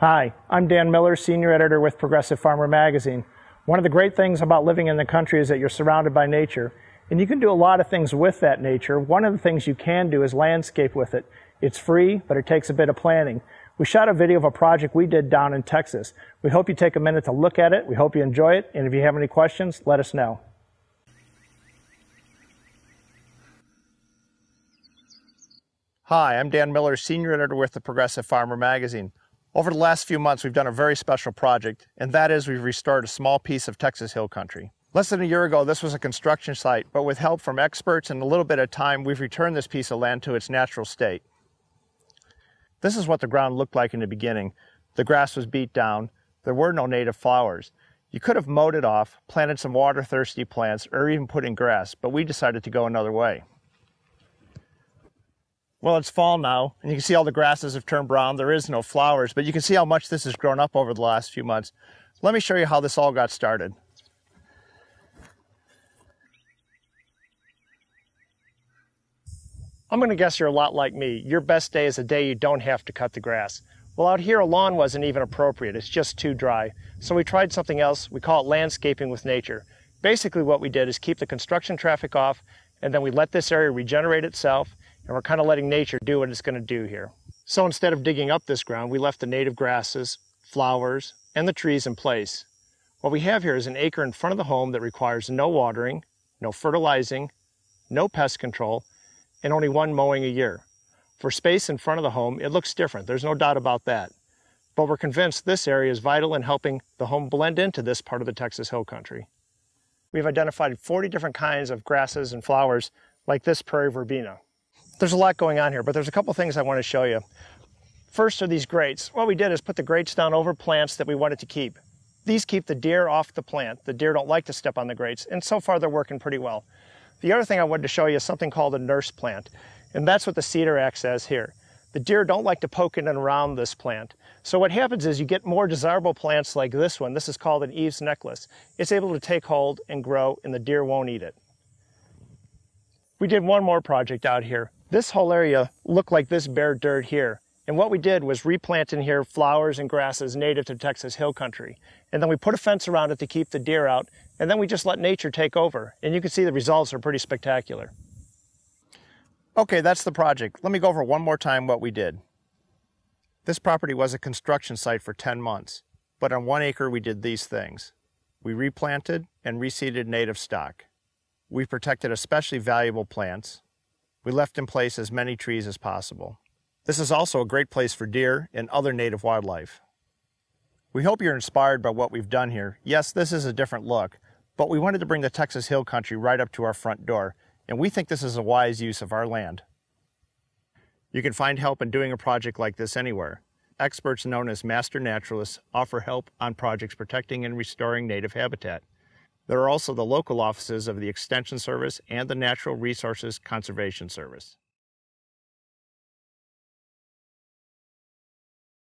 Hi, I'm Dan Miller, Senior Editor with Progressive Farmer Magazine. One of the great things about living in the country is that you're surrounded by nature, and you can do a lot of things with that nature. One of the things you can do is landscape with it. It's free, but it takes a bit of planning. We shot a video of a project we did down in Texas. We hope you take a minute to look at it. We hope you enjoy it, and if you have any questions, let us know. Hi, I'm Dan Miller, Senior Editor with the Progressive Farmer Magazine. Over the last few months, we've done a very special project, and that is we've restored a small piece of Texas Hill Country. Less than a year ago, this was a construction site, but with help from experts and a little bit of time, we've returned this piece of land to its natural state. This is what the ground looked like in the beginning. The grass was beat down. There were no native flowers. You could have mowed it off, planted some water-thirsty plants, or even put in grass, but we decided to go another way. Well, it's fall now, and you can see all the grasses have turned brown. There is no flowers, but you can see how much this has grown up over the last few months. Let me show you how this all got started. I'm going to guess you're a lot like me. Your best day is a day you don't have to cut the grass. Well, out here, a lawn wasn't even appropriate. It's just too dry. So we tried something else. We call it landscaping with nature. Basically, what we did is keep the construction traffic off, and then we let this area regenerate itself and we're kind of letting nature do what it's going to do here. So instead of digging up this ground, we left the native grasses, flowers, and the trees in place. What we have here is an acre in front of the home that requires no watering, no fertilizing, no pest control, and only one mowing a year. For space in front of the home, it looks different. There's no doubt about that. But we're convinced this area is vital in helping the home blend into this part of the Texas Hill Country. We've identified 40 different kinds of grasses and flowers like this prairie verbena. There's a lot going on here, but there's a couple things I want to show you. First are these grates. What we did is put the grates down over plants that we wanted to keep. These keep the deer off the plant. The deer don't like to step on the grates, and so far they're working pretty well. The other thing I wanted to show you is something called a nurse plant, and that's what the cedar acts as here. The deer don't like to poke in and around this plant. So what happens is you get more desirable plants like this one. This is called an Eve's necklace. It's able to take hold and grow, and the deer won't eat it. We did one more project out here. This whole area looked like this bare dirt here. And what we did was replant in here flowers and grasses native to Texas hill country. And then we put a fence around it to keep the deer out. And then we just let nature take over. And you can see the results are pretty spectacular. Okay, that's the project. Let me go over one more time what we did. This property was a construction site for 10 months, but on one acre we did these things. We replanted and reseeded native stock. We protected especially valuable plants, we left in place as many trees as possible. This is also a great place for deer and other native wildlife. We hope you're inspired by what we've done here. Yes, this is a different look, but we wanted to bring the Texas Hill Country right up to our front door, and we think this is a wise use of our land. You can find help in doing a project like this anywhere. Experts known as master naturalists offer help on projects protecting and restoring native habitat. There are also the local offices of the Extension Service and the Natural Resources Conservation Service.